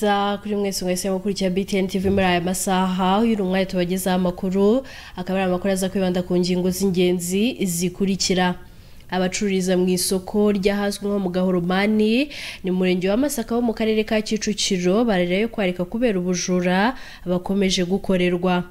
za kuri mwese mwese mukurikira BTN TV muri aya masaha. Uyu ni umwanya tubagezaho amakuru akaba ari amakuru aza kwibanda ku ngingo z'ingenzi zikurikira. Abacururiza mu isoko ry'ahazwi nko mu gahoromani ni mu murenge wa masaka wo mu karere ka kicukiro bararira yo kwarika kubera ubujura bakomeje gukorerwa.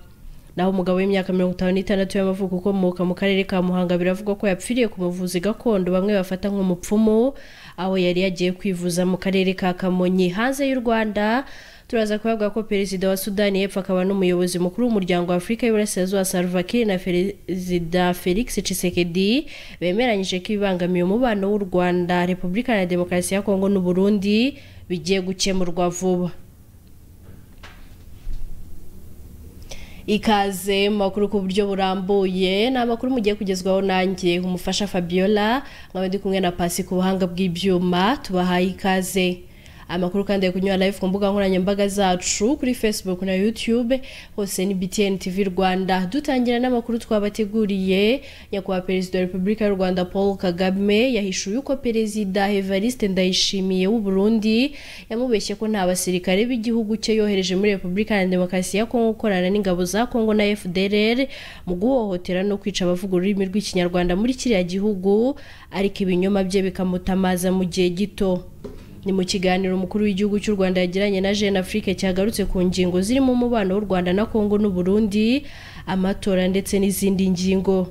Naho umugabo w'imyaka mirongo itanu n'itandatu y'amavuko ukomoka mu karere ka muhanga biravugwa ko yapfiriye ku muvuzi gakondo bamwe bafata nk'umupfumu aho yari yagiye kwivuza mu karere ka kamonyi. Hanze y'u rwanda turaza kuvuga ko perezida wa sudani y'epfo akaba n'umuyobozi mukuru w'umuryango wa afurika y'uburasirazuba salva kiir na perezida felix tshisekedi bemeranyije ko ibibangamiye umubano w'u rwanda repubulika na demokarasi ya kongo n'uburundi bigiye gukemurwa vuba. Ikaze mu makuru ku buryo burambuye ni amakuru mugiye kugezwaho nanjye. Umufasha fabiola nkaba ndi kumwe na pasi ku buhanga bw'ibyuma tubahaye ikaze. Amakuru kandi ari kunyura live ku mbuga nkoranyambaga zacu kuri facebook na youtube hose ni btn tv rwanda. Dutangira n'amakuru twabateguriye. Nyakubahwa perezida wa repubulika y'u rwanda paul kagame yahishuye uko perezida evariste ndayishimiye w'u burundi yamubeshye ko nta basirikare b'igihugu cye yohereje muri repubulika ya demokarasi ya kongo gukorana n'ingabo za kongo na fdrr mu guhohotera no kwica abavuga ururimi rw'ikinyarwanda muri kiriya gihugu ariko ibinyoma bye bikamutamaza mu gihe gito. Ni mu kiganiro umukuru w'igihugu cy'u rwanda yagiranye na jeune afrique cyagarutse ku ngingo zirimo umubano w'u rwanda na kongo n'uburundi amatora ndetse n'izindi ngingo.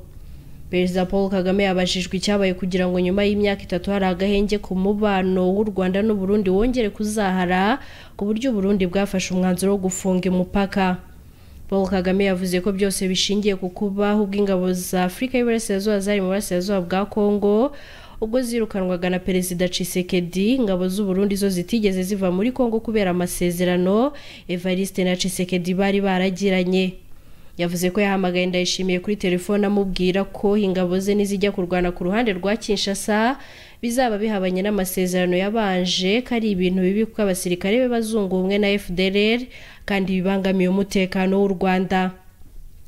Perezida paul kagame yabajijwe icyabaye kugira ngo nyuma y'imyaka itatu hari agahenge ku mubano w'u rwanda n'uburundi wongere kuzahara ku buryo uburundi bwafashe umwanzuro wo gufunga umupaka paul kagame yavuze ko byose bishingiye ku kubaho ubw'ingabo za afurika y'uburasirazuba zari mu burasirazuba bwa kongo ubwo zirukanwaga na perezida Tshisekedi ingabo z'u Burundi zo zitigeze ziva muri Kongo kubera amasezerano Evariste na Tshisekedi bari baragiranye. Yavuze ko yahamagaye ndayishimiye kuri telefone amubwira ko ingabo ze nizijya kurwana ku ruhande rwa Kinshasa bizaba bihabanye n'amasezerano yabanje ko ari ibintu bibi kuko abasirikare be bazunga ubumwe na FDLR kandi bibangamiye umutekano w'u Rwanda.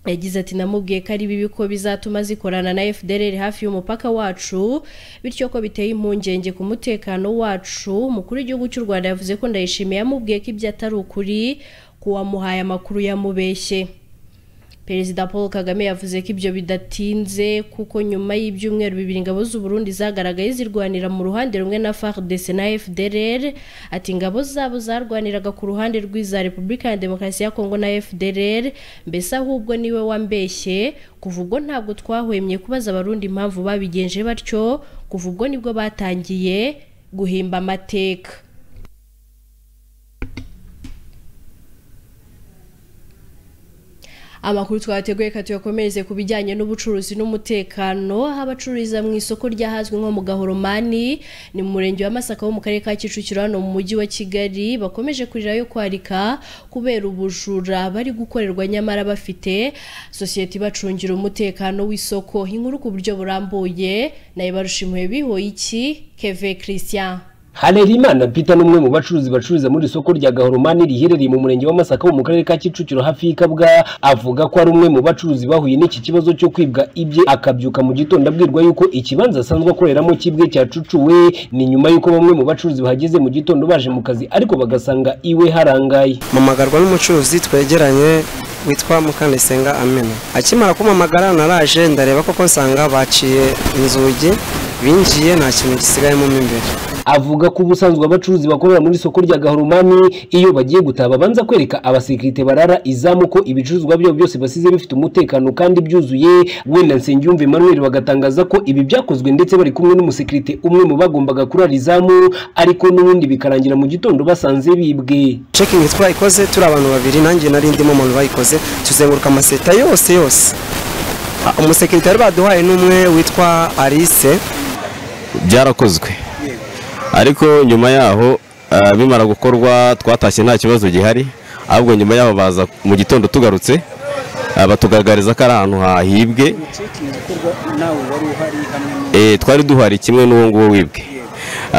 Yagize ati namubwiye ko ari bibi ko bizatuma zikorana na FDLR hafi y'umupaka wacu bityo ko biteye impungenge ku mutekano wacu. Umukuru w'igihugu cy'u Rwanda yavuze ko ndayishimiye yamubwiye ko ibyo atari ukuri kuwamuhaye amakuru yamubeshye. Perezida paul kagame yavuze ko ibyo bidatinze kuko nyuma y'ibyumweru bibiri ingabo z'u Burundi zagaragaye zirwanira mu ruhande rumwe na FARDC na FDLR ati ingabo zabo zarwaniraga ku ruhande rw'iza Repubulika ya Demokarasi ya Kongo na FDLR mbese ahubwo ni we wambeshye kuva ubwo ntabwo twahwemye kubaza abarundi impamvu babigenje batyo kuva ubwo ni bwo batangiye guhimba amateka. Amakuru twateguye ka tuyakomereze ku bijyanye n'ubucuruzi n'umutekano abacururiza mu isoko ry'ahazwi nko mu gahoromani ni mu murenge wa masaka wo mu karere ka kicukiro hano mu mujyi wa kigali bakomeje kurira yo kwarika kubera ubujura bari gukorerwa nyamara bafite sosiyete ibacungira umutekano w'isoko. Inkuru ku buryo burambuye na yo barushimuye bihoye iki keve christian. Harerimana Peter n'umwe mu bacuruzi bacururiza muri isoko rya Gahoromani riherereye mu murenge wa Masaka wo mu karere ka Kicukiro hafi y'Ikabwa avuga ko ari umwe mu bacuruzi bahuye n'iki kibazo cyo kwibwa ibye akabyuka mu gitondo abwirwa yuko ikibanza asanzwe akoreramo kibwe cyacucuwe ni nyuma y'uko bamwe mu bacuruzi bahageze mu gitondo baje mu kazi ariko bagasanga iwe harangaye. Mpamagarwa n'umucuruzi twegeranye witwa Mukandesenga Amena akimara kumpamagara naraje ndareba koko nsanga baciye inzugi binjiye nta kintu gisigayemo mo imbere. Avuga ko ubusanzwe abacuruzi bakorera muri isoko rya Gahoromani iyo bagiye gutaha babanza kwereka abasekirite barara izamu ko ibicuruzwa byabo byose basize bifite umutekano kandi byuzuye. Wenda Nsengiyumva Emmanuel bagatangaza ko ibi byakozwe ndetse bari kumwe n'umusekirite umwe mu bagombaga kurara izamu ariko n'ubundi bikarangira mu gitondo basanze bibwe. Cekingi twayikoze turi abantu babiri nanjye nari ndimo umuntu bayikoze tuzenguruka amaseta yose yose. Umusekirite bari baduhaye n'umwe witwa Alice. Byarakozwe. Ariko nyuma yaho bimara gukorwa twatashye nta kibazo gihari ahubwo nyuma yaho baza mu gitondo tugarutse batugaragariza ko ari ahantu hahibwe. Twari duhari kimwe n'uwo nguwo wibwe.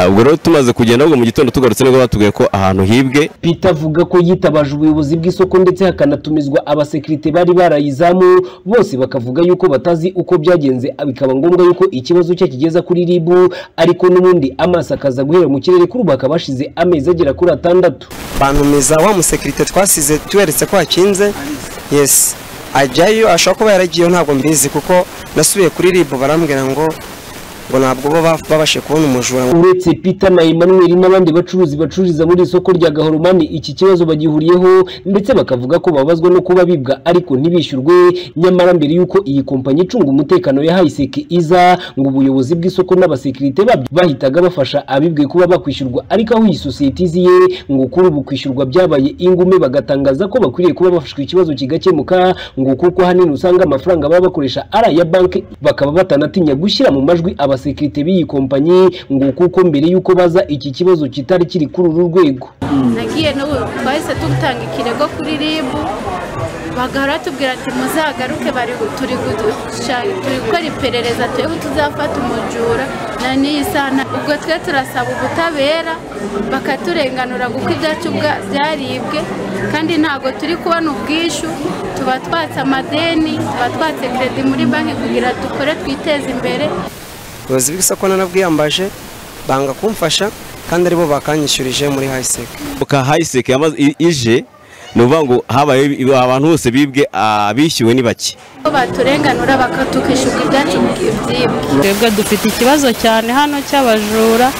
Ubwo rero tumaze kugenda ahubwo mu gitondo tugarutse ni bwo batubwiye ko ahantu hibwe. Peter avuga ko yitabaje ubuyobozi bw'isoko ndetse hakanatumizwa abasekirite bari barayizamu bose bakavuga yuko batazi uko byagenze. Bikaba ngombwa yuko ikibazo cye kigeza kuri RIB ariko n'ubundi amaso akaza guhera mu kirere. Kuri ubu hakaba hashize amezi agera kuri atandatu. Bantumiza wa musekirite twasize tuberetse ko hakinze. Yesi ajyayo ashobora kuba yaragiyeyo ntabwo mbizi kuko nasubiye kuri ribu barambwira ngo ngo ntabwo babashe kubona umujura. Uretse Peter Emmanuel n'abandi bacuruzi bacururiza muri iri soko rya Gahoromani iki kibazo bagihuriyeho ndetse bakavuga ko babazwa no kuba bibwa ariko ntibishyurwe. Nyamara mbere y'uko iyi kompanyi icunga umutekano ya Haiseke iza ngo ubuyobozi bw'isoko n'abasekirite babyo bahitaga bafasha abibwe kuba bakwishyurwa ariko aho iyi sosiyete iziye ngo kuri ubu kwishyurwa byabaye ingume bagatangaza ko bakwiriye kuba bafashwe ikibazo kigakemuka ngo kuko ahanini usanga amafaranga baba bakoresha ari aya banki bakaba batanatinya gushyira mu majwi abasekirite b'iyi kompanyi ngo kuko mbere y'uko baza iki kibazo kitari kiri kuri uru rwego. Nagiye n'ubu twahise dutanga ikirego kuri ribu bagahora batubwira ati muzagaruke bari turi gukora iperereza turebe tuzafata umujura? Na n'iyi sana ubwo twe turasaba ubutabera bakaturenganura kuko ibyacu byaribwe kandi ntabwo turi kubona ubwishyu tuba twatse amadeni tuba twatse kredi muri banki kugira dukore twiteze imbere. Ubuyobozi bw'isoko narabwiyambaje banga kumfasha kandi ari bo bakanyishyurije muri hayiseke ka hayiseke ije ni ukuvuga ngo habaye abantu bose bibwe abishyuwe ni bake. Ko baturenganura bakatukishyurwa ibyacu byibwe. Twebwe dufite ikibazo cyane hano cy'abajura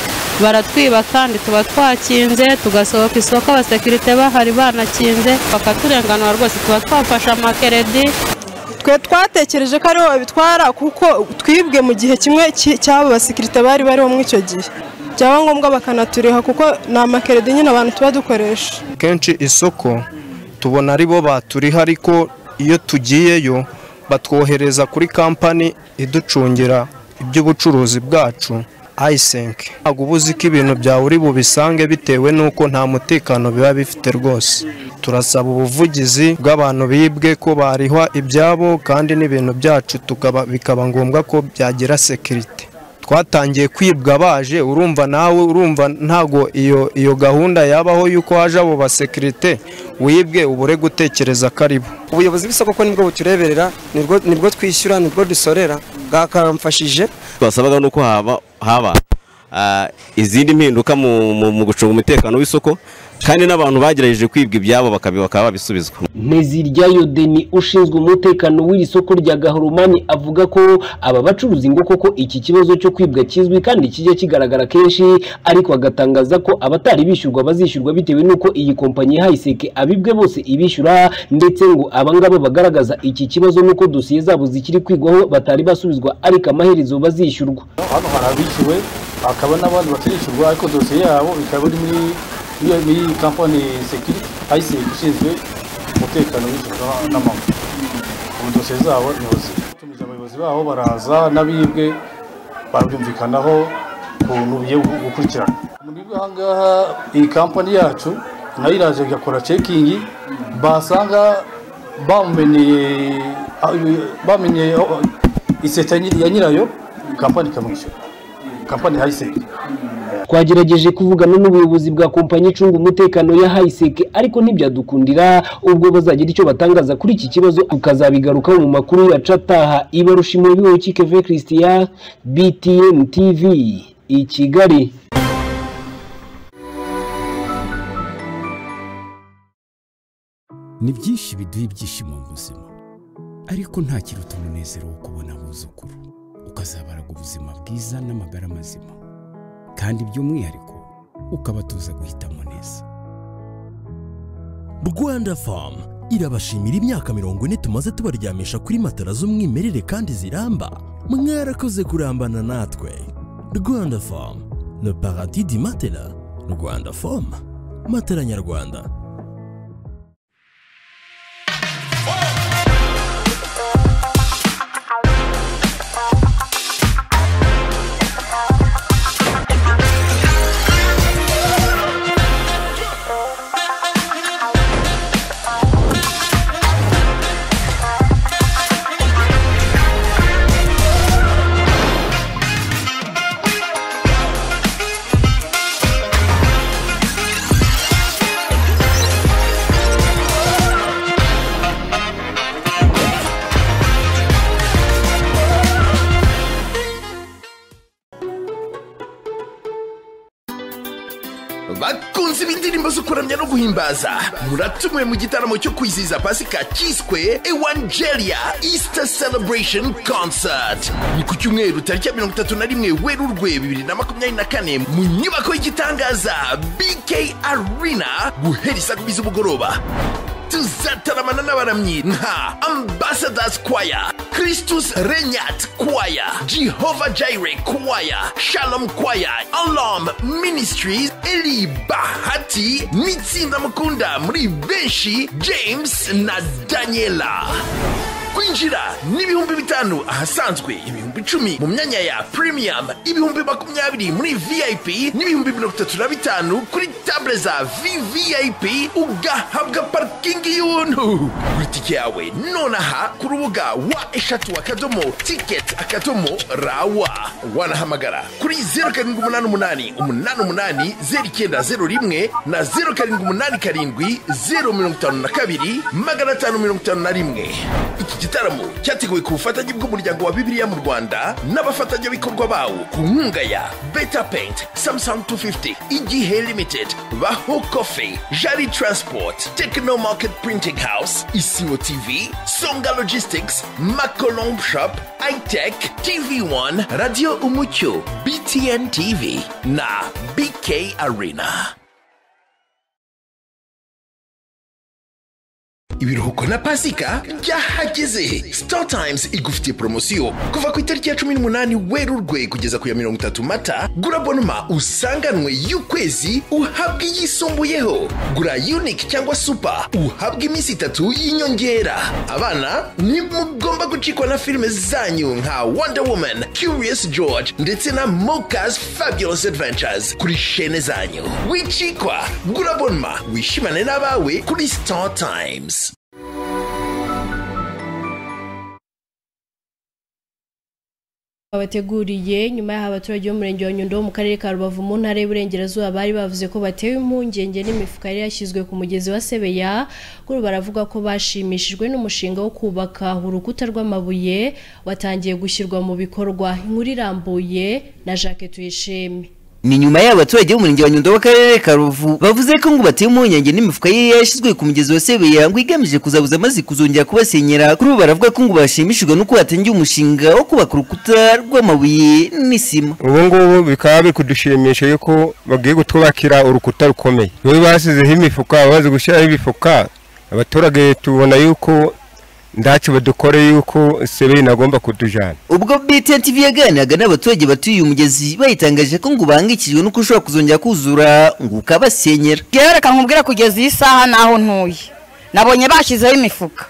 baratwiba kandi tuba twakinze tugasohoka isoko abasekirite bahari banakinze bakaturenganura rwose tuba twafashe amakeredi. Twe twatekereje ko ariho babitwara kuko twibwe mu gihe kimwe cy- cy'abo basekirite bari bariho muri icyo gihe. Byaba ngombwa bakanaturiha kuko ni amakeredi nyine abantu tuba dukoresha. Kenshi isoko tubona ari bo baturiha ariko iyo tugiyeyo batwohereza kuri kampani iducungira iby'ubucuruzi bwacu ayisenke ntabwo uba uzi ko ibintu byawe uri bubisange bitewe n'uko nta mutekano biba bifite rwose. Turasaba ubuvugizi bw'abantu bibwe ko barihwa ibyabo kandi n'ibintu byacu tukaba bikaba ngombwa ko byagira sekirite twatangiye kwibwa baje urumva nawe urumva ntago iyo iyo gahunda yabaho y'uko haje abo basekirite wibwe ubure gutekereza ko ari bo. Ubuyobozi bw'isoko ko ni bwo butureberera ni bwo twishyura ni bwo dusorera. Bwakamfashije. Twasabaga nuko haba haba ah, izindi mpinduka mu gucunga umutekano w'isoko. Kandi n'abantu bagerageje kwibwa ibyabo bakaba babisubizwa. Nteziryayo Deni ushinzwe umutekano w'iri soko rya Gahoromani avuga ko aba bacuruzi ngo koko iki kibazo cyo kwibwa kizwi kandi kijya kigaragara kenshi ariko agatangaza ko abatari bishyurwa bazishyurwa bitewe n'uko iyi kompanyi Haiseke abibwe bose ibishyura ndetse ngo abangaba bagaragaza iki kibazo n'uko dosiye zabo zikiri kwigwaho batari basubizwa ariko amaherezo bazishyurwa. Hano hari abishyuwe hakaba n'abandi batarishyurwa ariko dosiye yabo ikaba iri muri muri kampani sekiriti ayiseki ishinzwe umutekano w'ijoro n'amanywa ubu dosiye zabo ni ubuzima tumije abayobozi babo baraza n'abibwe babyumvikanaho ukuntu bigiye gukurikirana muri aha ngaha iyi kampani yacu na yo iraje igakora cekingi basanga bamumeneye bamenye iseta ya nyirayo kampani ikamwishyura kampani hayiseki twagerageje kuvugana n'ubuyobozi bwa kompanyi icunga umutekano ya Haiseke ariko ntibyadukundira ubwo bazagira icyo batangaza kuri iki kibazo. Tukazabigarukaho mu makuru ya cataha ibarushimwe biwo Keve Christian BTN TV i Kigali. Ni byinshi biduha ibyishimo mu buzima ariko nta kiruta umunezero wo kubona abuzukuru ukazabaraga ubuzima bwiza n'amagara mazima. Kandi by'umwihariko ukabatuza guhitamo neza. Rwanda famu irabashimira imyaka mirongo ine tumaze tubaryamisha kuri matara z'umwimerere kandi ziramba. Mwarakoze kurambana natwe. Rwanda famu le paradis di matela. Rwanda famu matela nyarwanda. Guhimbaza muratumiwe mu gitaramo cyo kwizihiza pasika cyiswe ewangelia easter celebration concert. Ni ku cyumweru tariki ya mirongo itatu na rimwe werurwe bibiri na makumyabiri na kane mu nyubako y'igitangaza bk arena guhera isaa kumi z'umugoroba tuzataramana n'abaramyi nka ambassadors choir christus renyat kwaya jehova jayire kwaya shalom kwaya alarm ministries. Eli bahati. Mitsinda mukunda. Muri benshi james na daniela kwinjira n'ibihumbi bitanu ahasanzwe ibihumbi icumi mu myanya ya premium ibihumbi makumyabiri muri vip n'ibihumbi mirongo itatu na bitanu kuri table za vvip ugahabwa parikingi y'ubuntu. Kuri tike yawe nonaha ku rubuga wa eshatu akadomo ticket akadomo rawa. Wanahamagara kuri zeru karindwi umunani umunani umunani umunani zeru icyenda zeru rimwe na zeru karindwi umunani karindwi zeru mirongo itanu na kabiri magana atanu mirongo itanu na rimwe. Gitaramo cyateguwe ku bufatanye bw'umuryango wa bibiliya mu rwanda n'abafatanyabikorwa bawo ku nkunga ya beta paint samsung 250 igihe limited baho coffee jari transport techno market printing house isibo tv songa logistics macolomb shop itech tv1 radio umucyo btn tv na bk arena ibiruhuko na pasika byahageze. Star times igufitiye poromosiyo kuva ku itariki ya cumi n'umunani werurwe kugeza ku ya mirongo itatu mata. Gura bonoma usanganwe y'ukwezi uhabwa iyisumbuyeho. Gura unique cyangwa super uhabwa iminsi itatu y'inyongera. Abana nimugomba gucikwa na filime zanyu nka wonder woman curious george ndetse na mokas fabulous adventures kuri shene zanyu. Wicikwa gura bonoma wishimane n'abawe kuri star times. Babateguriye nyuma y'aho abaturage b'umurenge wa nyundo mu karere ka rubavu mu ntara y'uburengerazuba bari bavuze ko batewe impungenge n'imifuka yari yashyizwe ku mugezi wa sebeya kuri baravuga ko bashimishijwe n'umushinga wo kubaka urukuta rw'amabuye watangiye gushyirwa mu bikorwa. Inkuru irambuye na jacques tuyishime ni nyuma y'aho abaturage b'umurenge wa nyundo w'akarere ka ruvu bavuze ko ngo bateye impungenge n'imifuka ye yashyizwe ku mugezi wa sebeya ngo igamije kuzabuza amazi kuzongera kubasenyera. Kuri ubu baravuga ko ngo bashimishijwe n'uko hatangiye umushinga wo kubaka urukuta rw'amabuye n'isima. Ubu ngubu bikaba biri kudushimisha yuko bagiye kutwubakira urukuta rukomeye. Iyo basizeho imifuka bazi gushyiraho imifuka abaturage tubona yuko ndacu badukoreye yuko sebe inagomba kutujana ubwo BTN TV yaganiraga n'abaturage batuye uyu mugezi bayitangaje ko ngo bangikijwe nuko ushobora kuzongera kuzura ngo ukabasenyera. Reka nkubwire kugeza iyi saha naho ntuye. Nabonye bashyizeho imifuka.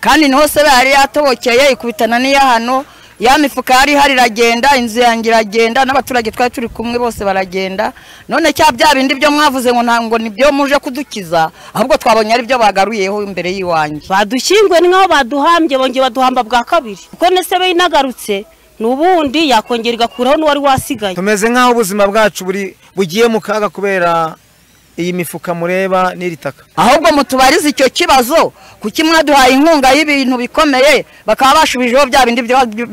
Kandi ni ho sebe yari yatobokeye ikubitana n'iya hano ya mifuka yari ihari iragenda inzu yanjye iragenda n'abaturage twari turi kumwe bose baragenda. None cya bya bindi byo mwavuze ngo ntabwo ni byo muje kudukiza ahubwo twabonye ari byo bagaruyeho imbere y'iwanjye. Badushyingwe ni nk'aho baduhambye bongeye baduhamba bwa kabiri. Kuko nesebe inagarutse n'ubundi yakongera igakuraho n'uwari wasigaye. Tumeze nk'aho ubuzima bwacu buri bugiye mu kaga kubera iyi mifuka mureba n'iri taka ahubwo mutubarize icyo kibazo kuki mwaduhaye inkunga y'ibintu bikomeye bakaba bashubijeho bya bindi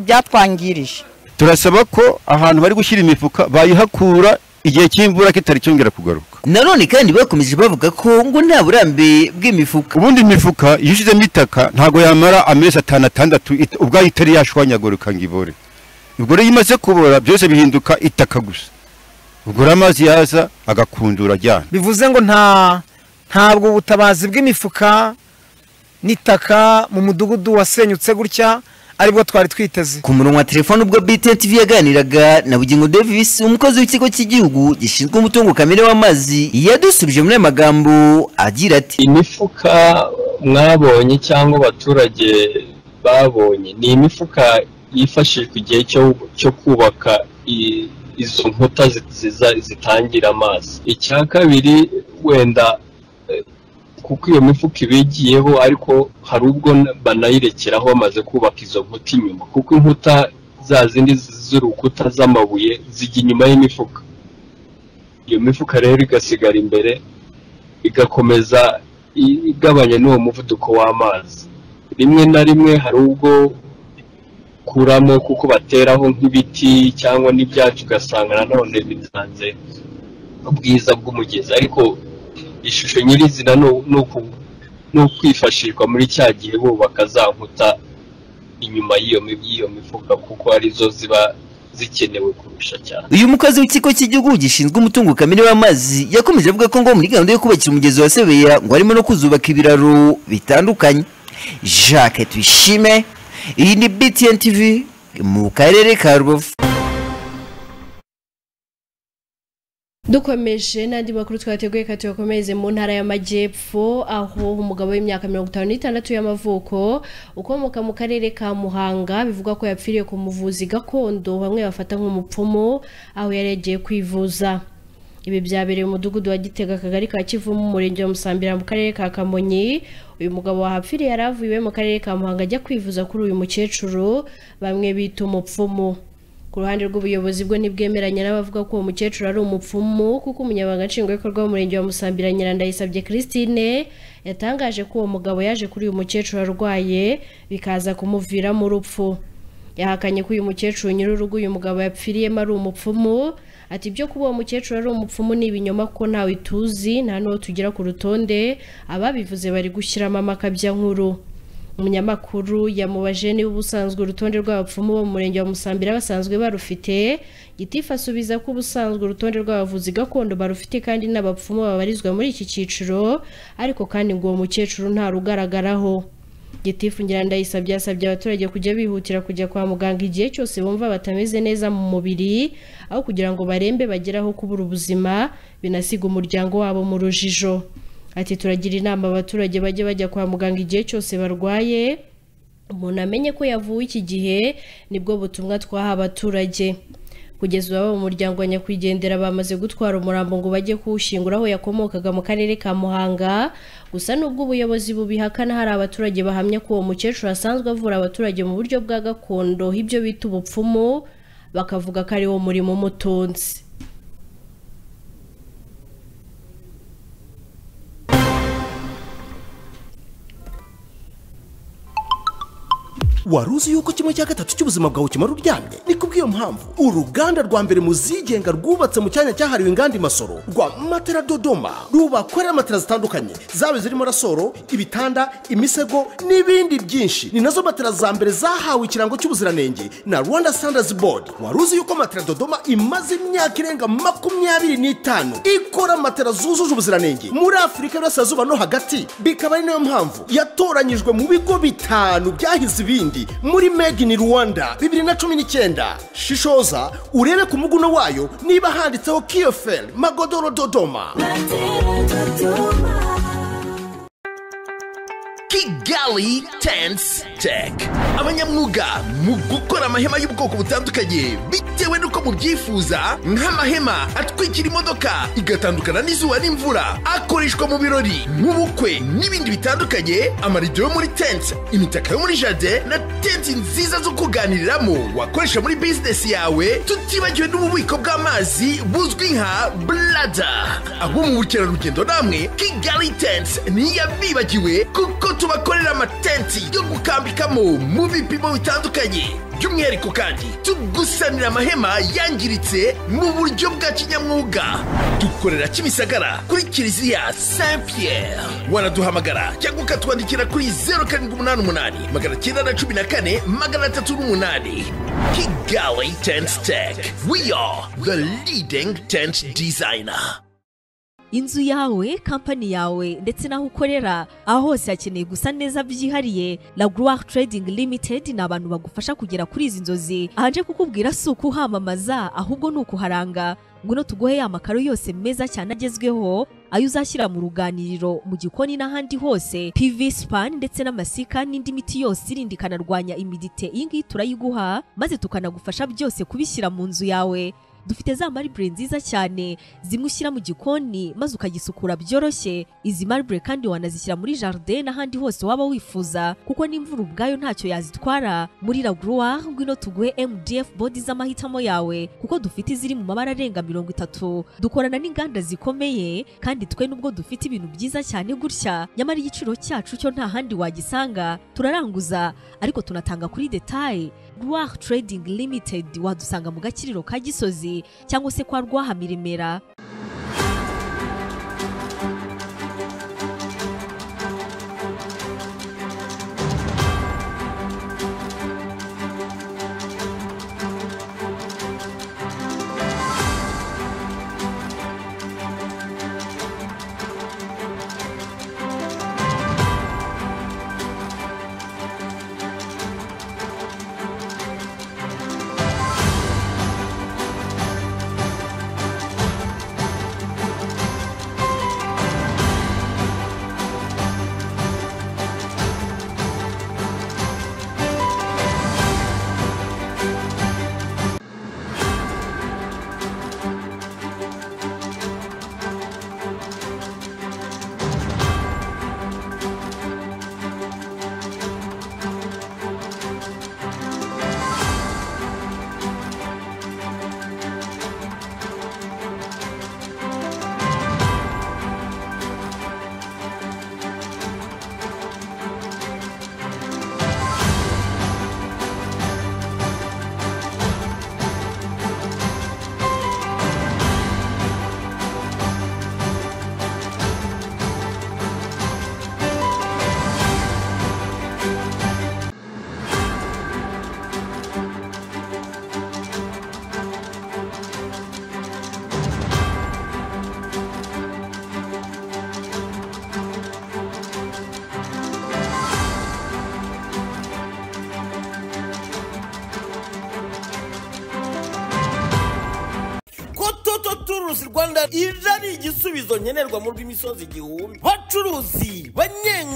byatwangirije? Turasaba ko ahantu bari gushyira imifuka bayihakura igihe cy'imvura kitari cyongera kugaruka. Nanone kandi bakomeje bavuga ko ngo nta burambe bw'imifuka. Ubundi imifuka iyo ushyizemo itaka ntabwo yamara amezi atanu atandatu ubwayo itari yashwanyagurika ngo ibore. Ubwo rero iyo imaze kubora byose bihinduka itaka gusa. Rero amazi yaza agakundura ajyana bivuze ngo nta ntabwo ubutabazi bw'imifuka n'itaka mu mudugudu wasenyutse gutya ari bwo twari twiteze. Ku murongo wa telefone ubwo BTN TV yaganiraga na Bugingo Davis umukozi w'ikigo cy'igihugu gishinzwe umutungo kamere w'amazi yadusubije muri aya magambo agira ati imifuka mwabonye cyangwa abaturage babonye ni imifuka yifashishwa igihe cyo kubaka izo nkuta zitangira amazi. Icya kabiri wenda kuko iyo mifuka ibigiyeho ariko hari ubwo banayirekeraho bamaze kubaka izo nkuta inyuma. Kuko inkuta za zindi z'urukuta z'amabuye zijya inyuma y'imifuka. Iyo mifuka rero igasigara imbere igakomeza igabanya n'uwo muvuduko w'amazi. Rimwe na rimwe hari ubwo kuramo kuko bateraho nk'ibiti cyangwa n'ibyatsi ugasanga nanone bitanze bwiza bw'umugezi. Ariko ishusho nyirizina ni ukwifashishwa muri cya gihe bubaka za nkuta inyuma y'iyo mifuka kuko ari zo ziba zikenewe kurusha cyane. Uyu mukozi w'ikigo cy'igihugu gishinzwe umutungo kamere w'amazi yakomeje avuga ko ngo muri gahunda yo kubakira umugezi wa sebeya ngo harimo no kuzubaka ibiraro bitandukanye. Jacques tuyishime iyi ni btn tv mu karere ka rubavu. Dukomeje n'andi makuru twateguye ka tuyakomeze mu ntara y'amajyepfo aho umugabo w'imyaka mirongo itanu n'itandatu y'amavuko ukomoka mu karere ka muhanga bivugwa ko yapfiriye ku muvuzi gakondo bamwe bafata nk'umupfumu aho yari yagiye kwivuza. Ibi byabereye mu wa gitega akagari ka kivumu mu murenge wa musambira mu karere ka kamonyi. Uyu mugabo wahapfiriye yari avuye mu karere ka muhanga ajya kwivuza kuri uyu mukecuru. Bamwe bita umupfumu. Ku ruhande rw'ubuyobozi bwo ntibwemeranya n'abavuga ko uwo mukecuru ari umupfumu kuko umunyamabanga nshingwabikorwa w'umurenge wa musambira nyirandayisabye christine yatangaje ko uwo mugabo yaje kuri uyu mukecuru arwaye bikaza kumuviramo urupfu. Yahakanye ko uyu mukecuru nyir'urugo uyu mugabo yapfiriyemo ari umupfumu. Ati ibyo kuba uwo mukecuru ari umupfumu ni ibinyoma kuko ntawe tuzi nta n'uwo tugira ku rutonde. Ababivuze bari gushyiramo amakabya nkuru umunyamakuru yamubaje niba ubusanzwe urutonde rw'abapfumu bo mu murenge wa musambira basanzwe barufite. Gitifu asubiza ko ubusanzwe urutonde rw'abavuzi gakondo barufite kandi n'abapfumu babarizwa muri iki cyiciro ariko kandi ngo uwo mukecuru ntarugaragaraho gitifu ngirandayisabye yasabye abaturage kujya bihutira kujya kwa muganga igihe cyose bumva batameze neza mu mubiri aho kugira ngo barembe bagere aho kubura ubuzima binasiga umuryango wabo mu rujijo. Ati turagira inama abaturage bajye bajya kwa muganga igihe cyose barwaye. Umuntu amenye ko yavuwe iki gihe ni bwo butumwa twaha abaturage. Kugeza ubu mu muryango wa nyakwigendera bamaze gutwara umurambo ngo bajye kuwushyingura aho yakomokaga mu karere ka muhanga gusa nubwo ubuyobozi bubihakana hari abaturage bahamya ko uwo mukecuru asanzwe avura abaturage mu buryo bwa gakondo ibyo bita ubupfumu bakavuga ko ari wo murimo umutunzi wari uzi yuko kimwe cya gatatu cy'ubuzima bwawe kimara uryamye? Ni kubw'iyo mpamvu. Uruganda rwa mbere mu zigenga rwubatse mu cyanya cyahariwe inganda imasoro rwa matera dodoma rubakorera matera zitandukanye zaba zirimo rasoro ibitanda imisego n'ibindi byinshi. Ni na zo matera za mbere zahawe ikirango cy'ubuziranenge na rwanda standards board. Wari uzi yuko matera dodoma imaze imyaka irenga makumyabiri n'itanu ikora matera zujuje ubuziranenge muri afurika y'uburasirazuba no hagati. Bikaba ari na yo mpamvu yatoranyijwe mu bigo bitanu byahize ibindi. Muri made in rwanda. Bibiri na cumi n'icyenda. Shishoza urebe ku muguno wayo niba handitseho kiyoferi magodoro dodoma kigali tense tech. Abanyamwuga mu gukora amahema y'ubwoko butandukanye bitewe n'uko mubyifuza nk'amahema atwikira imodoka igatandukana n'izuba n'imvura akoreshwa mu birori mu bukwe n'ibindi bitandukanye amarido yo muri tente imitaka yo muri jardin na tente nziza zo kuganiriramo wakoresha muri bizinesi yawe tutibagiwe n'ububiko bw'amazi buzwi nka blada abo mu bukerarugendo namwe kigali tense ntiyabibagiwe kuko tubakorera amatenti yo gukambikamo mu bipimo bitandukanye. By'umwihariko kandi tugusanira amahema yangiritse mu buryo bwa kinyamwuga. Dukorera kimisagara kuri kiliziya saint pierre wanaduhamagara cyangwa ukatwandikira kuri zeru karindwi umunani umunani magana cyenda na cumi na kane magana atatu n'umunani. Kigali tent tech. We are the leading tent designer inzu yawe kampani yawe ndetse n'aho ukorera aho hose hakeneye gusa neza byihariye. Laguwari trading limited ni abantu bagufasha kugera kuri izi nzozi. Ahanje kukubwira si ukuhamamaza ahubwo ni ukuharanga. Ngwino tuguhe ya makaro yose meza cyane agezweho ayo uzashyira mu ruganiriro mu gikoni n'ahandi hose. Pv span ndetse n'amasika n'indi miti yose irinda ikanarwanya imidite iyi ngiyi turayiguha maze tukanagufasha byose kubishyira mu nzu yawe. Dufite za maribure nziza cyane zimwe ushyira mu gikoni maze ukagisukura byoroshye. Izi maribure kandi wanazishyira muri jardin n'ahandi hose waba wifuza kuko n'imvura ubwayo ntacyo yazitwara. Muri laguruwa ngwino tuguhe mdf bodi z'amahitamo yawe kuko dufite iziri mu mabara arenga mirongo itatu. Dukorana n'inganda zikomeye kandi twe nubwo dufite ibintu byiza cyane gutya nyamara igiciro cyacu cyo nta handi wagisanga. Turaranguza ariko tunatanga kuri detaye Rwah Trading Limited wadusanga mu gakiriro ka Gisozi cyangwa se kwa Rwaha ije ari igisubizo nkenerwa mu rw'imisozi igihumbi. Bacuruzi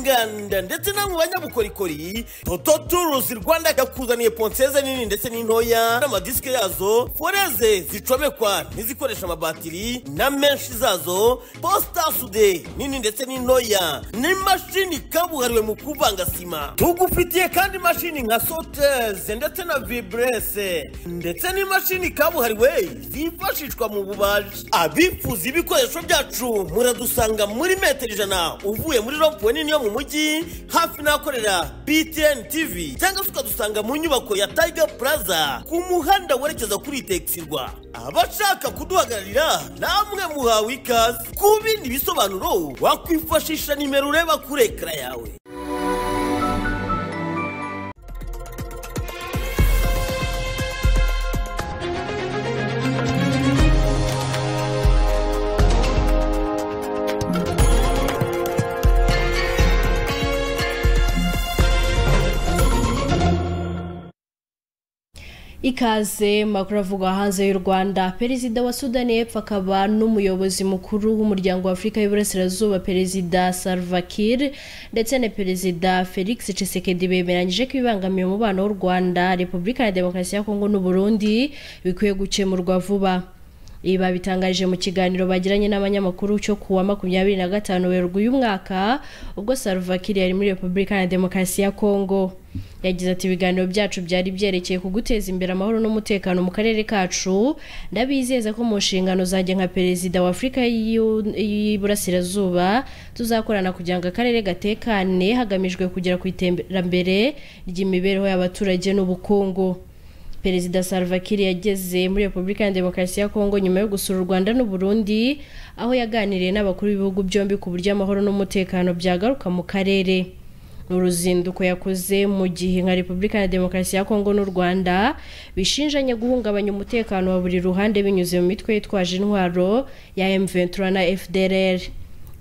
banyenganda ndetse namwe banyabukorikori toto turusi rwanda yakuzaniye ponseze nini ndetse n'intoya n'amadisike yazo foreze zicomekwa n'izikoresha amabatiri na menshi zazo posita sude nini ndetse n'intoya n'imashini kabuhariwe mu kuvanga sima. Tugufitiye kandi imashini nka soteze ndetse na vibrese ndetse n'imashini kabuhariwe zifashishwa mu bubaji. Abifuza ibikoresho byacu muradusanga muri metero ijana uvuye muri rompuwe nini yo mu mujyi hafi n'ahakorera btn tv cyangwa se ukadusanga mu nyubako ya tiger plaza ku muhanda werekeza kuri tekisirwa abashaka kuduhagararira namwe muhawe ikaze. Ku bindi bisobanuro wakwifashisha nimero ureba kuri ekara yawe. Ikaze makuru avugwa hanze y'u rwanda. Perezida wa sudani y'epfo akaba n'umuyobozi mukuru w'umuryango wa afurika y'uburasirazuba perezida salva kiir ndetse na perezida felix tshisekedi bemeranyije ko ibibangamiye umubano w'u rwanda repubulika ya demokarasi ya kongo n'uburundi bikwiye gukemurwa vuba. Ibi babitangarije mu kiganiro bagiranye n'abanyamakuru cyo kuwa makumyabiri na gatanu werurwe uyu mwaka ubwo salva kiir yari muri repubulika ya demokarasi ya kongo. Yagize ati ibiganiro byacu byari byerekeye ku guteza imbere amahoro n'umutekano mu karere kacu. Ndabizeza ko mu nshingano zanjye nka perezida wa afurika y'iburasirazuba tuzakorana kugira ngo akarere gatekane hagamijwe kugera ku iterambere ry'imibereho y'abaturage n'ubukungu. Perezida salva yageze muri repubulika ya demokarasi ya kongo nyuma yo gusura u rwanda n'uburundi aho yaganiriye n'abakuru b'ibihugu byombi ku buryo amahoro n'umutekano byagaruka mu karere. Uruzinduko yakoze mu gihe nka repubulika ya demokarasi ya kongo n'u rwanda bishinjanye guhungabanya umutekano wa buri ruhande binyuze mu mitwe yitwaje intwaro ya m23 na fdrr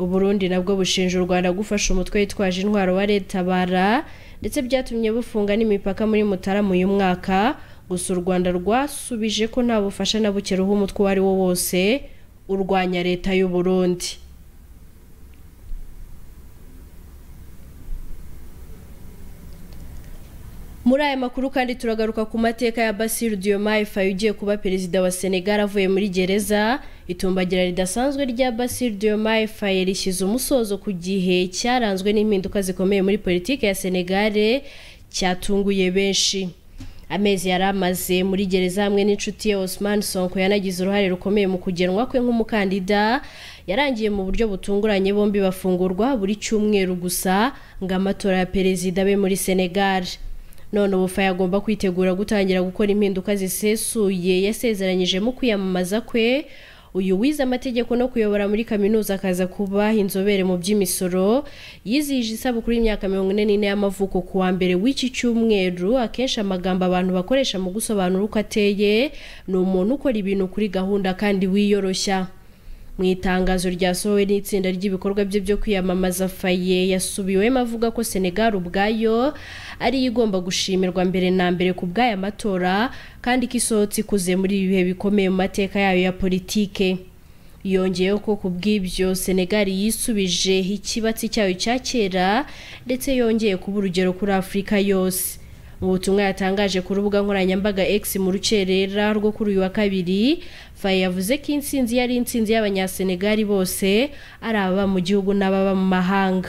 uburundi nabwo bushinja u rwanda gufasha umutwe witwaje intwaro wa leta bara ndetse byatumye bufunga n'imipaka muri mutarama uyu mwaka gusa u rwanda rwasubije ko nta bufasha na buke ruha umutwe uwo ari wo wose urwanya leta y'u burundi. Muri aya makuru kandi turagaruka ku mateka ya Bassirou Diomaye Faye ugiye kuba perezida wa Senegal avuye muri gereza. Itumbagira ridasanzwe rya Bassirou Diomaye Faye rishyize umusozo ku gihe cyaranzwe n'impinduka zikomeye muri politiki ya Senegal cyatunguye benshi. Amezi yari amaze muri gereza hamwe n'inshuti ye Ousmane Sonko yanagize uruhare rukomeye mu kugenwa kwe nk'umukandida. Yarangiye mu buryo butunguranye bombi bafungurwa buri cyumweru gusa ngo amatora ya perezida abe muri Senegal. None ubu faye agomba kwitegura gutangira gukora impinduka zisesuye. Yasezeranyije mu kwiyamamaza kwe uyu wize amategeko no kuyobora muri kaminuza akaza kuba inzobere mu by'imisoro yizihije isabukuru y'imyaka mirongo ine n'ine y'amavuko. Ku wa mbere w'iki cyumweru akenshi amagambo abantu bakoresha mu gusobanura uko ateye ni umuntu ukora ibintu kuri gahunda kandi wiyoroshya. Mu itangazo ryasohowe n'itsinda ry'ibikorwa bye byo kwiyamamaza faye yasubiwemo avuga ko senegal ubwayo ariyo igomba gushimirwa mbere na mbere ku bw'aya matora kandi ko isohotse ikuze muri ibi bihe bikomeye mu mateka yayo ya politike. Yongeyeho ko ku bw'ibyo senegal yisubije ikibatsi cyayo cya kera ndetse yongeye kuba urugero kuri afurika yose. Mu butumwa yatangaje ku rubuga nkoranyambaga X mu rukerera rwo kuri uyu wa kabiri. Faye yavuze ko intsinzi yari intsinzi y'abanyasenegali bose ari ababa mu gihugu n'ababa mu mahanga.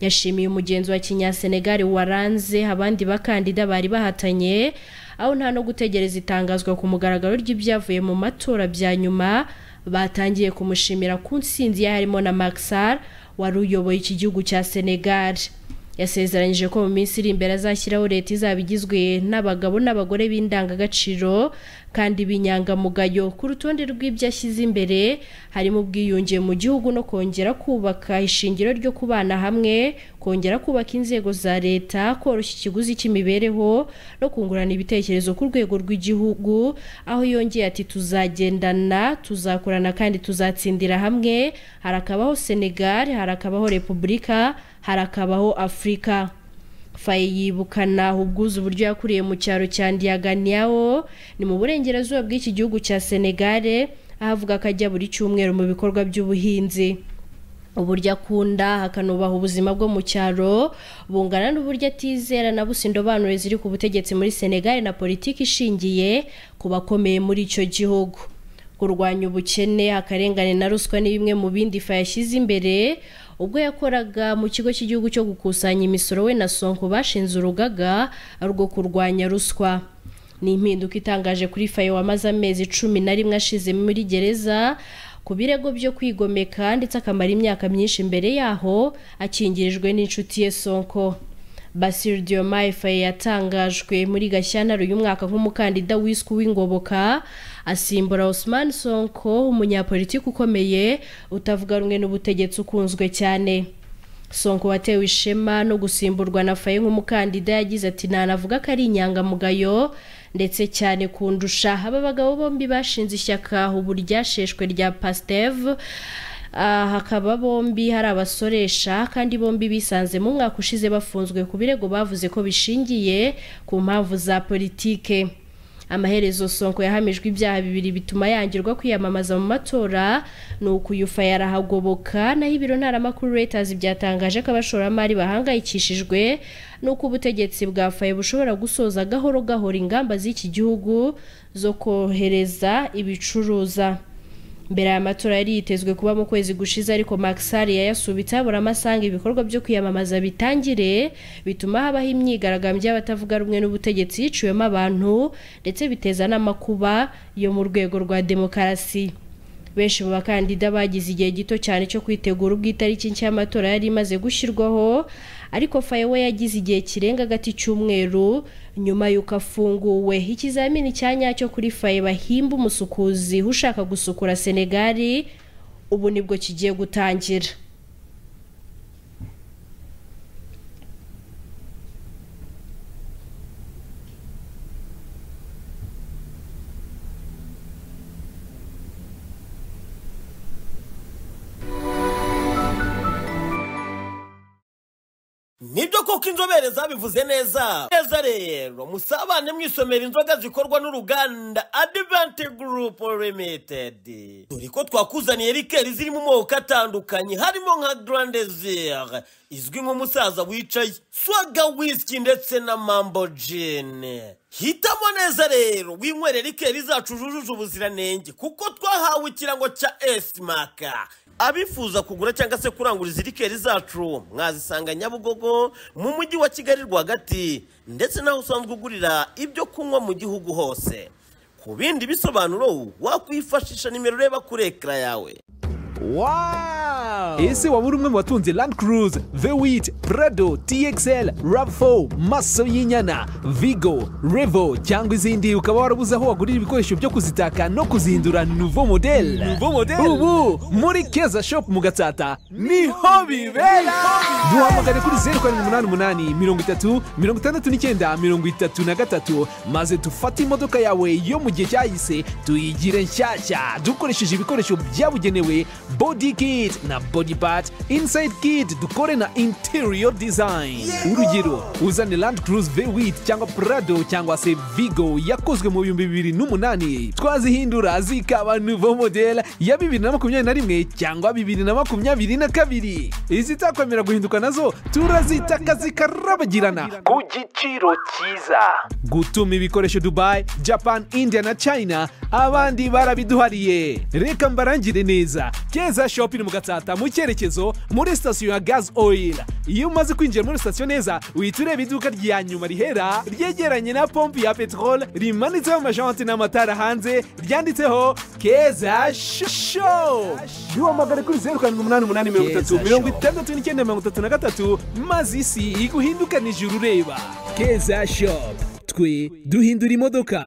Yashimiye umugenzi wa kinyasenegali waranze abandi bakandida bari bahatanye aho nta no gutegereza itangazwa ku mugaragaro ry'ibyavuye mu matora bya nyuma batangiye kumushimira ku ntsinzi harimo na Maxar wari uyoboye iki gihugu cya Senegal. Yasezeranyije ko mu minsi iri imbere azashyiraho leta izaba igizwe n'abagabo n'abagore b'indangagaciro kandi b'inyangamugayo ku rutonde rw'ibyo ashyize imbere harimo ubwiyunge mu gihugu no kongera kubaka ishingiro ryo kubana hamwe kongera kubaka inzego za leta koroshya ikiguzi cy'imibereho no kungurana ibitekerezo ku rwego rw'igihugu. Aho yongeye ati tuzagendana tuzakorana kandi tuzatsindira hamwe. Harakabaho senegal harakabaho repubulika harakabaho afurika faye yibukana ubwuzu uburyo yakuriye mu cyaro cya ndiyaganiyawo ni mu burengerazuba bw'iki gihugu cya senegare aho avuga ko ajya buri cyumweru mu bikorwa by'ubuhinzi. Uburyo akunda hakanubaha ubuzima bwo mu cyaro bungana n'uburyo atizera na busa ziri ku butegetsi muri senegal na politiki ishingiye ku bakomeye muri icyo gihugu. Kurwanya ubukene akarengane na ruswa ni bimwe mu bindi fa yashyize imbere ubwo yakoraga mu kigo cy'igihugu cyo gukusanya imisoro we na sonko bashinze urugaga rwo kurwanya ruswa. Ni impinduka itangaje kuri faye wamaze amezi cumi na rimwe ashize muri gereza ku birego byo kwigomeka ndetse akamara imyaka myinshi imbere yaho akingirijwe n'inshuti ye sonko. Basir Diomaye Faye yatangajwe muri Gashyantare uyu mwaka nk'umukandida wiswe w'ingoboka. Asimbura Osman Sonko umunyapolitiki ukomeye utavuga rumwe n'ubutegetsi ukunzwe cyane. Sonko watewe ishema no gusimburwa na Faye nk'umukandida yagize ati ntanavuga ko ari inyangamugayo ndetse cyane kundusha. Aba bagabo bombi bashinze ishyaka ubu ryasheshwe rya Pasteve hakaba bombi hari abasoresha kandi bombi bisanze mu mwaka ushize bafunzwe ku birego bavuze ko bishingiye ku mpamvu za politike. Amaherezo sonko yahamijwe ibyaha bibiri bituma yangirwa kwiyamamaza mu matora ni ukuyufa yarahagoboka naho ibiro ntaramakuru Reuters byatangaje ko abashoramari bahangayikishijwe n'uko ubutegetsi bwa faye bushobora gusoza gahoro gahoro ingamba z'iki gihugu zo kohereza ibicuruza. Mbere aya matora yari yitezwe kuba mu kwezi gushize ariko Maxari yayasubitse habura amasanga ibikorwa byo kwiyamamaza bitangire bituma habaho imyigaragambyo y'abatavuga rumwe n'ubutegetsi yiciwemo abantu ndetse biteza n'amakuba yo mu rwego rwa demokarasi. Benshi mu bakandida bagize igihe gito cyane cyo kwitegura ubwo itariki nshya y'amatora yari imaze gushyirwaho ariko faye we yagize igihe kirenga agati cy'umweru nyuma y'uko afunguwe. Ikizamini cya nyacyo kuri faye bahimba umusukuzi ushaka gusukura senegali ubu ni bwo kigiye gutangira. Ni byo koko inzobere zabivuze neza. Neza rero musabane mwisomera inzoga zikorwa n'uruganda adivante gurupu limitedi dore ko twakuzaniye rikeri ziri mu moko atandukanye harimo nka garandezire izwi nk'umusaza wicaye swaga wisiki ndetse na mambo jini hitamo neza rero winywere rikeri zacu zujuje ubuziranenge kuko twahawe ikirango cya esimaka abifuza kugura cyangwa se kurangura izi rikeri zacu. Mwazisanga nyabugogo mu mujyi wa kigali rwagati ndetse n'aho usanzwe ugurira ibyo kunywa mu gihugu hose. Ku bindi bisobanuro wakwifashisha nimero ureba kuri ekara yawe! Ese waba uri umwe mu batunze Land Cruise, V8, Prado, TXL, RAV4, Maso y'inyana, Vigo, Revo cyangwa izindi. Ukaba warabuze aho wagurira ibikoresho byo kuzitaka no kuzihindura nouveau model. Ubu muri Keza Shop mu Gatsata ni ho bibera. Duhamagare kuri 0788 30 69 33 maze dufate imodoka yawe yo mu gihe cyahise tuyigire nshyashya. Dukoresheje ibikoresho byabugenewe body kit na body part inside kit dukore na interior design. Urugero uzane land cruise v8 cyangwa prado cyangwa se vigo yakozwe mu bihumbi bibiri n'umunani. Twazihindura zikaba nouveau model ya bibiri na makumyabiri na rimwe cyangwa bibiri na makumyabiri na kabiri. Izitakwemera guhinduka na zo turazitaka zikarabagirana. Ku giciro cyiza. Gutuma ibikoresho dubai japan india na china abandi barabiduhariye. Reka mbarangire neza. Keza shop iri mu gatsata mu cyerekezo muri sitasiyo ya gaz oil. Iyo umaze kwinjira muri sitasiyo neza uhita ureba iduka rya nyuma rihera ryegeranye na pompe ya peteroli rimanitseho amajante n'amatara hanze ryanditseho keza shusho duhamagare kuri zeru karindwi umunani umunani mirongo itatu mirongo itandatu n'icyenda mirongo itatu na gatatu maze isi iguhindukane ijuru ureba keza shopu twe duhindura imodoka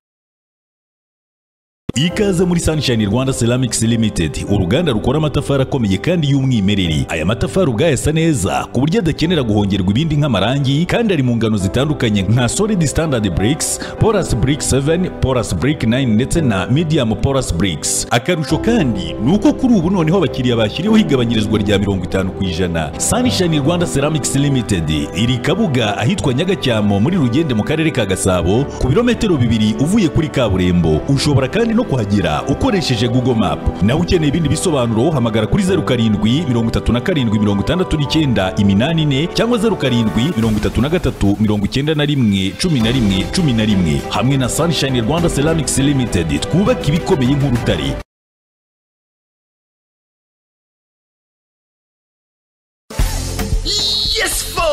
ikaze muri sunshine rwanda ceramics limited. Uruganda rukora amatafari akomeye kandi y'umwimerere. Aya matafari ubwayo asa neza ku buryo adakenera guhongerwa ibindi nk'amarangi kandi ari mu ngano zitandukanye nka solid standard bricks porous brick 7 porous brick 9 ndetse na medium porous bricks. Akarusho kandi ni uko kuri ubu noneho abakiriya bashyiriweho igabanyirizwa rya mirongo itanu ku ijana. Sunshine rwanda ceramics limited iri kabuga ahitwa nyagacyamo muri rugende mu karere ka gasabo ku birometero bibiri uvuye kuri kaburimbo. Ushobora kandi no kuhagera ukoresheje google map. Nawe ukeneye ibindi bisobanuro hamagara kuri zeru karindwi mirongo itatu na karindwi mirongo itandatu n'icyenda iminani ine cyangwa zeru karindwi mirongo itatu na gatatu mirongo icyenda na rimwe cumi na rimwe cumi na rimwe. Hamwe na sunshine rwanda ceramics limited. Twubaka ibikomeye nk'urutare.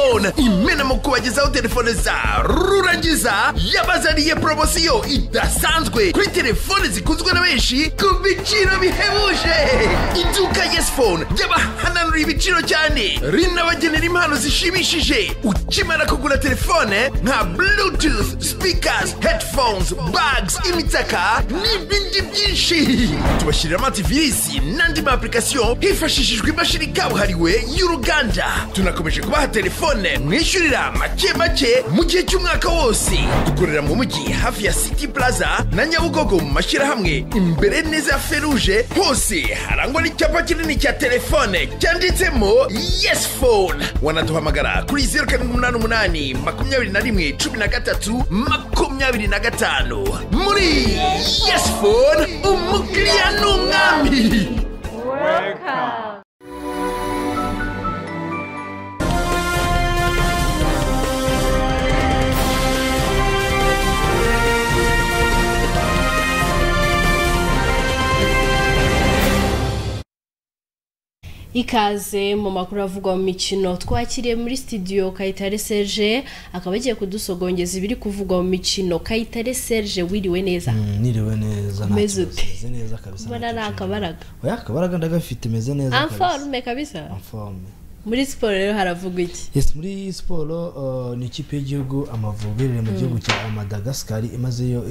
Yes phone imena mu kubagezaho telefone za rurangiza yabazaniye poromosiyo idasanzwe. Kuri telefone zikunzwe na benshi ku biciro bihebuje. Iduka yes phone ryabahananura ibiciro cyane. Rinabagenera impano zishimishije. Ukimara kugura telefone nka bluetooth speakers headphones bags imitaka n'ibindi byinshi. Tubashyirira amativisi n'andi ma application hifashishijwe imashini kabuhariwe y'uruganda. Tunakomeje kubaha telefone mwishyurira make make mu gihe cy'umwaka wose. Dukorera mu mujyi hafi ya city plaza na nyabugogo mu mashyirahamwe. Imbere neza feruje hose harangwa n'icyapa kinini cya telefone cyanditsemo yes phone. Wanaduhamagara kuri zeru karindwi umunani umunani makumyabiri na rimwe cumi na gatatu makumyabiri na gatanu. Muri yes phone umukiriya ni umwami. Ikaze mu makuru avugwa mu mikino. Twakiriye muri studio kayitare serge akaba agiye kudusogongeza ibiri kuvugwa mu mikino. Kayitare serge wiriwe neza? Niriwe neza nta umeze ute? Neza kabisa ubona ni akabaraga oya akabaraga ndagafite meze neza kabisa. amforume kabisa? Amforume. Muri siporo rero haravugwa iki? Yes muri siporo uh, ni ikipe y'igihugu amavubi iherereye mu gihugu cya madagascar imazeyo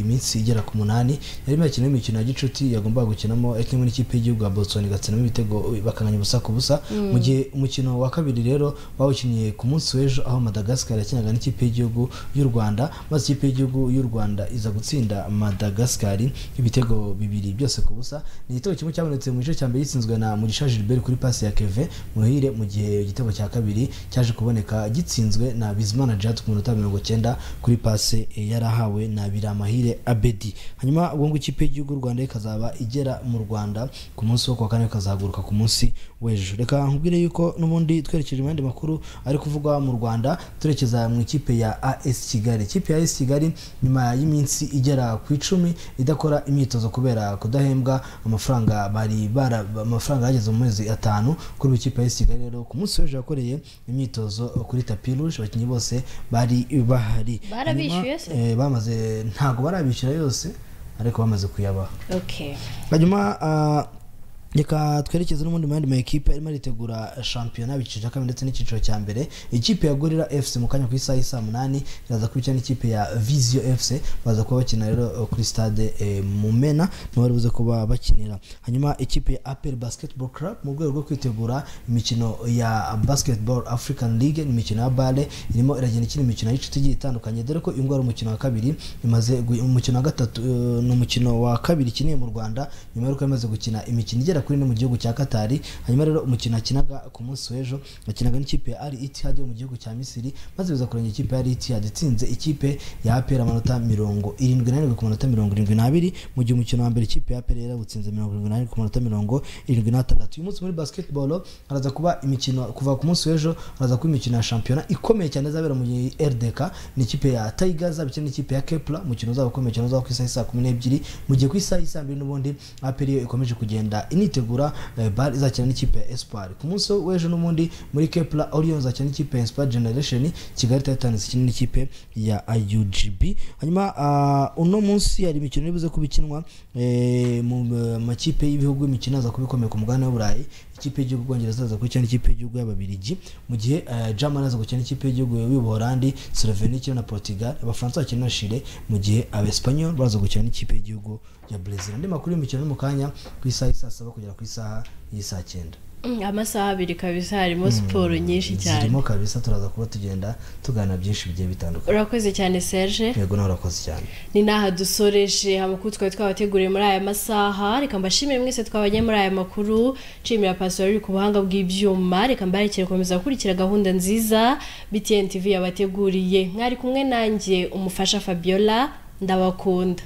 iminsi igera ku munani. Yarimo yakina imikino ya gicuti yagombaga gukinamo yakinwe n'ikipe y'igihugu ya botswana igatsinamo ibitego bakanganya ubusa ku busa. Mu gihe umukino wa kabiri rero bawukiniye ku munsi w'ejo aho madagascar yakinaga n'ikipe y'igihugu y'u rwanda maze ikipe y'igihugu y'u rwanda iza gutsinda madagascar. Ibitego bibiri byose ku busa. Ni igitego kimwe cyabonetse mu gice cya mbere gitsinzwe na mugisha gilbert kuri pasi ya keve muhire mu gihe igitego cya kabiri cyaje kuboneka gitsinzwe na bizimana jad ku minota mirongo cyenda kuri pase yarahawe na biramahire abedi. Hanyuma ubwo ikipe y'igihugu y'u rwanda ikazaba igera mu rwanda ku munsi wo kuwa kane ikazahaguruka ku munsi w'ejo. Reka nkubwire yuko n'ubundi twerekeje yandi makuru ari kuvugwa mu rwanda turekeza mu ikipe ya as kigali. Ikipe ya as kigali nyuma y'iminsi igera ku icumi idakora imyitozo kubera kudahembwa amafaranga bari bara amafaranga yageze mu mezi atanu. Kuri ikipe ya as kigali rero ku munsi w'ejo yakoreye imyitozo kuri tapi rouge abakinnyi bose bari bahari. Barabishyuye Hanyuma, se? eh, bamaze ntabwo barabishyura yose ariko bamaze kuyabaha okay hanyuma ah, reka twerekeze n'ubundi mu yandi ma ekipe arimo aritegura shampiyona icyiciro cya kabiri ndetse n'icyiciro cya mbere. Ikipe ya gorira fc mu kanya ku isaha y'i saa munani iraza kubikira n'ikipe ya visio fc baza kuba bakina rero eh, kuri stade eh, mumena niho bari buze kuba bakinira. Hanyuma ikipe ya apel basketball club mu rwego rwo kwitegura imikino ya basketball african league imikino ya bale irimo iragenda ikina imikino y'inshuti igiye itandukanye. Dore ko nguyu ari umukino wa kabiri imaze umukino wa gatatu eh, ni umukino wa kabiri ikiniye mu rwanda nyuma y'uko yamaze gukina imikino igera kuri ni mu gihugu cya katari hanyuma rero umukino akinaga ku munsi w'ejo akinaga n'ikipe ya Al Ittihad yo mu gihugu cya misiri maze biza kurenga ikipe ya Al Ittihad. Itsinze ikipe ya apr amanota mirongo irindwi n'arindwi ku manota mirongo irindwi n'abiri. Mu gihe umukino wa mbere ikipe ya apr yarawutsinze mirongo irindwi ku manota mirongo irindwi n'atandatu. Uyu munsi muri basketball haraza kuba imikino kuva ku munsi w'ejo haraza kuba imikino ya shampiyona ikomeye cyane. Izabera mu rdk ni ikipe ya tigers ni n'ikipe ya Kepler. Umukino uzaba ukomeye cyane uzaba ku isaha saa kumi n'ebyiri. Mu gihe ku isaha y'i saa mbiri n'ubundi apr ikomeje kugenda initegura eh, bar izakina n'ikipe ya espoir. Ku munsi w'ejo n'ubundi muri kepla orion izakina n'ikipe ya espoir generation kigali titans ikina n'ikipe ya ugb hanyuma ah, uno munsi hari imikino iri buze kuba ikinwa eh, mu eh, makipe y'ibihugu imikino aza kuba ikomeye ku mugabane w'uburayi. Ikipe y'igihugu bwongereza aza gukina n'ikipe y'igihugu y'ababirigi mu gihe eh, germany aza gukina n'ikipe y'igihugu y'ubuholandi slovenia ikina na portugal abafaransa bakina na chile mu gihe abespanyol baza gukina n'ikipe y'igihugu ya brazil. Andi makuru y'imikino mu kanya ku isaha y'isaa saba kugera ku isaha y'isaa cyenda amasaha abiri kabisa harimo siporo nyinshi cyane. zirimo kabisa turaza kuba tugenda tuganira byinshi bigiye bitandukanye. Urakoze cyane serge? Yego nawe urakoze cyane. Ni n'aha dusoreje amakuru twari twabateguriye muri aya masaha. Reka mbashimire mwese twabanye muri aya makuru. Nshimira pastor uri ku buhanga bw'ibyuma. Reka mbarekere gukomeza gukurikira gahunda nziza btn tv yabateguriye. Mwari kumwe nanjye umufasha fabiola ndabakunda.